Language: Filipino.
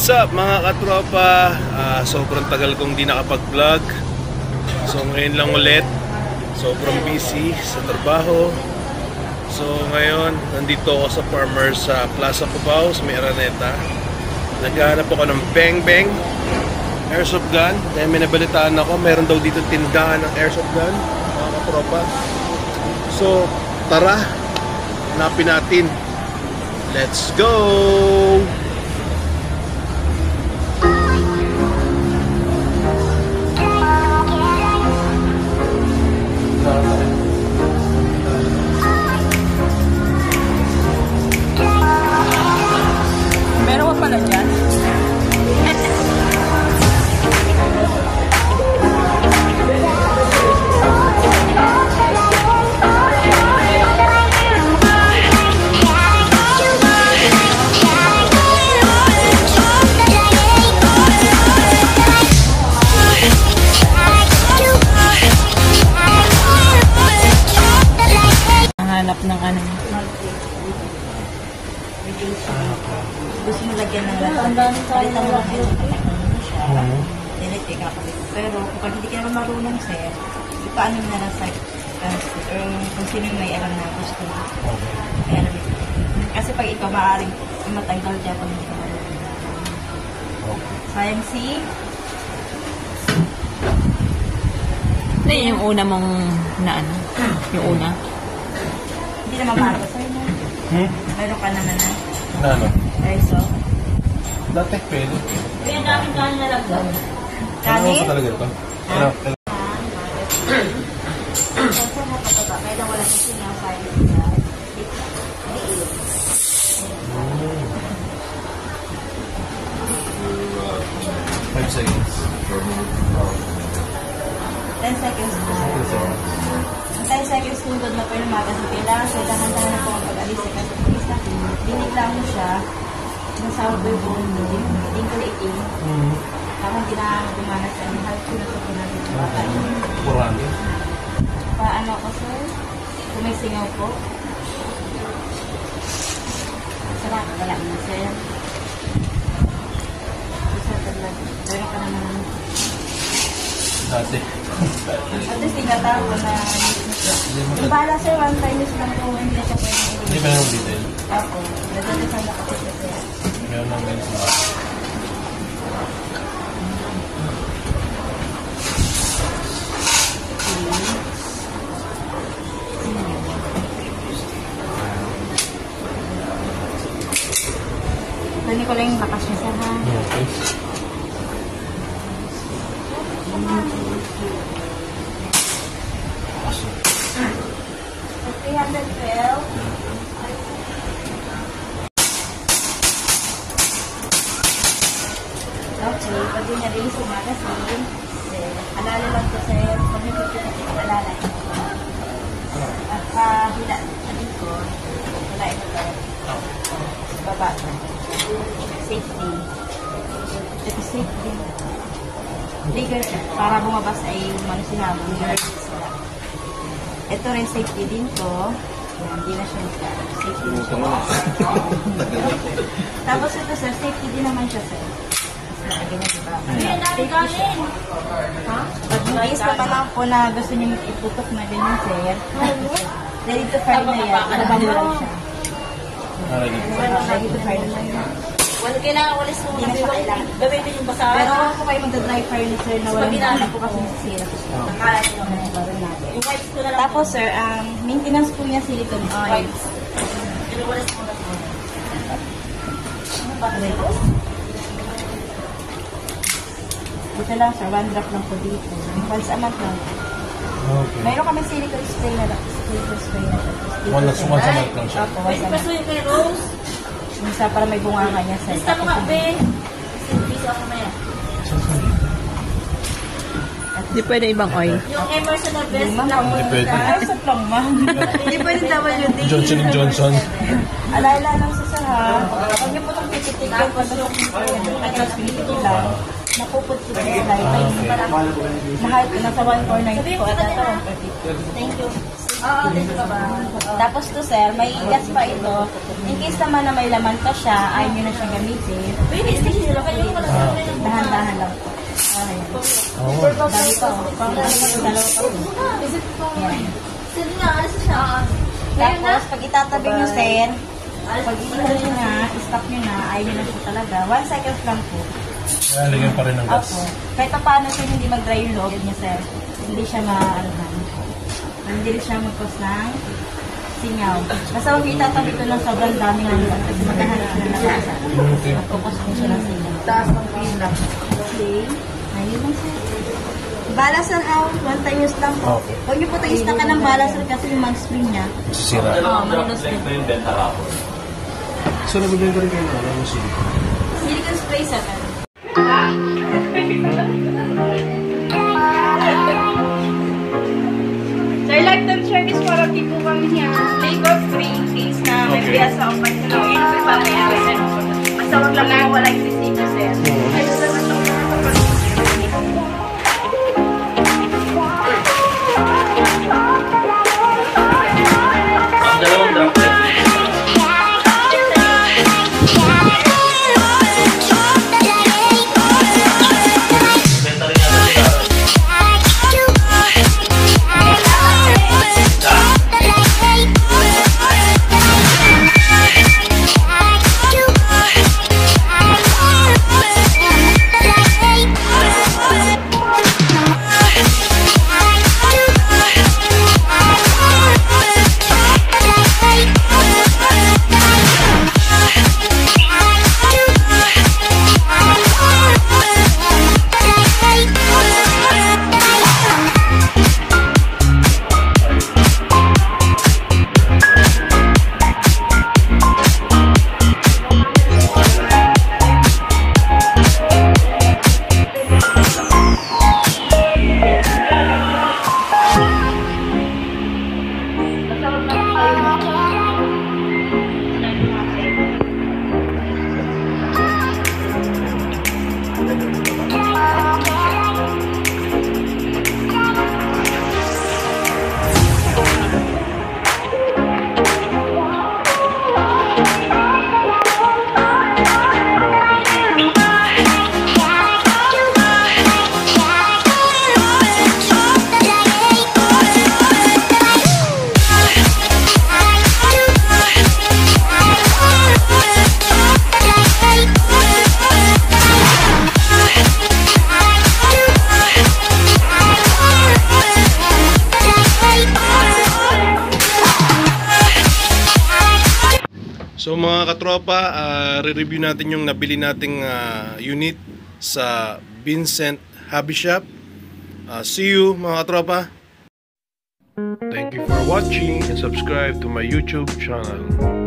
What's up mga katropa? Ah, sobrang tagal kong di nakapag-vlog. So ngayon lang ulit. Sobrang busy sa trabaho. So ngayon, nandito ako sa farmer sa Plaza Cubao, sa may Araneta. Naghahanap ako ng Bang Bang airsoft gun. Dahil may nabalitaan ako, meron daw dito tindahan ng airsoft gun, mga katropa. So, tara, hanapin natin. Let's go! Ng ano. Gusto mo lagyan ng lahat. Palitan mo lang yung siya. Dilit ka kapit. Pero kapag hindi ka naman marunong, sir, ipaano mo na lang sa transport or kung sino yung may alam na gusto mo. May alam ito. Kasi pag ikaw maaaring matanggal dyan pag hindi ka marunong. Sayang si Ito yung una mong na ano? Yung una? Naman bago sa'yo na. Hmm? Meron ka naman na. Na ano? Ay, so. Dati pwede. Kaya daming kanin na lang daw. Kanin? talaga ito? Ha? Kaya wala kasi nga Five umaga sa pila. So, dahan-dahan na po ang pag-alis sa kasi isa. Dinigla mo siya. Nasawag po yung buong mo. Hindi ko. Hmm. Tapos hindi na dumanas sa mahal ko na sa pinagin ko. Kurang. Paano ko, sir? Kung may singaw po. Sarap, wala na, sir. Isa talaga. Meron ka naman. Dati. At least na Yung bala sir, one time use lang po, hindi na siya pwede Hindi ba yung detail? Ako, nagdadasal ako po siya sir. Meron lang din sa Kunin ko lang yung lakas niya sir ha. Okay. So, 312. Okay, pag niya rin sa magazine, sir, alala lang to sir, pag pipit na pipit, alala ito. At kahila, ano ko, wala ito to. Baba. Safety. Ito safety. Trigger, para bumabas ay sila, bumabas sila. Ito rin safety din. Yan, Hindi na siya naka. Safety din siya. Tapos ito sir, safety din naman siya sir. Ganyan diba? Pag may isa pa lang po na gusto niyo iputok na ganyan sir. Ready to fire na yan. Nabang mo lang siya. Ready to fire na siya. Wala kailangan walis mo Hindi na siya kailangan. Gamitin yung basahan. Pero kung kayo magdadry sir na walang Pag ginamit po kasi sira. Akala nyo. Bawal natin. Yung wipes ko na lang. Tapos sir, um, maintenance po niya silicone oil. Wipes. Yung walis mo na po. Dito lang sir, one drop lang po dito. Once a month lang. Okay. Mayroon kami silicone spray na lang. Silicone spray na lang. Once- a month lang siya. Opo, once Pwede a pa month. suyo kay Rose. Minsan para may bunga ka niya sir. Lista mo nga, be. Piso ako na yan. Hindi pwede ibang oil. Yung Emerson na best lang mo. Hindi pwede. Ay, sa ma'am. Hindi pwede WD. Johnson Johnson. Alala lang sa sir ha. Huwag niyo po itong pipitigan. Pinipitin lang. Napupot ko sa side. Ay, nahal ko 149 at ito 150. Thank you. Oo, thank you ba? Tapos to sir, may gas pa ito. In case naman na may laman pa siya, ayaw nyo na siya gamitin. Pwede, sila kayo Dahan-dahan lang po. Okay. Dami pa. oh. Dalawa pa. Yan. Tapos, pag itatabi nyo, sir, pag ihalo nyo na, stop nyo na, ayaw nyo na siya talaga. One seconds lang po. Kaya lagyan pa rin ng gas. Opo. Kahit pa paano sir, hindi mag-dry yung loob niya, sir. Hindi siya ma-alhan. Hindi rin siya mag-cause ng singaw. Basta huwag itatabi ko ng sobrang daming hanggang kasi magkahanap na nabasa. Okay. Mag-focus po siya ng singaw. Taas ng pila. Okay. Ayun lang, sir. Bala sir, how? One time use lang po. Okay. Huwag niyo po tayo istak ng bala sir kasi yung mag-spring niya. Sisira. Oo, malulos din. So, nabigyan ka rin kayo ng ano, yung silicone. Silicone spray sir. Sir, lifetime service warranty po kami niya. Take off free in case na may Okay. biya sa open sa loob. Yun po yung babayaran na no. Basta wag lang po wala yung sisito, sir. Mga katropa, ah, re-review natin yung nabili nating ah, unit sa Vincent Hobby Shop. Ah, see you mga katropa. Thank you for watching and subscribe to my YouTube channel.